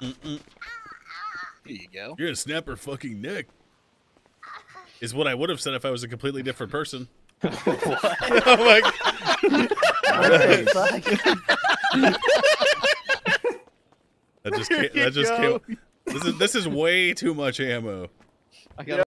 Mm-mm. There you go. You're gonna snap her fucking neck. Is what I would have said if I was a completely different person. oh my god. That just came, that just came. This is this is way too much ammo. I got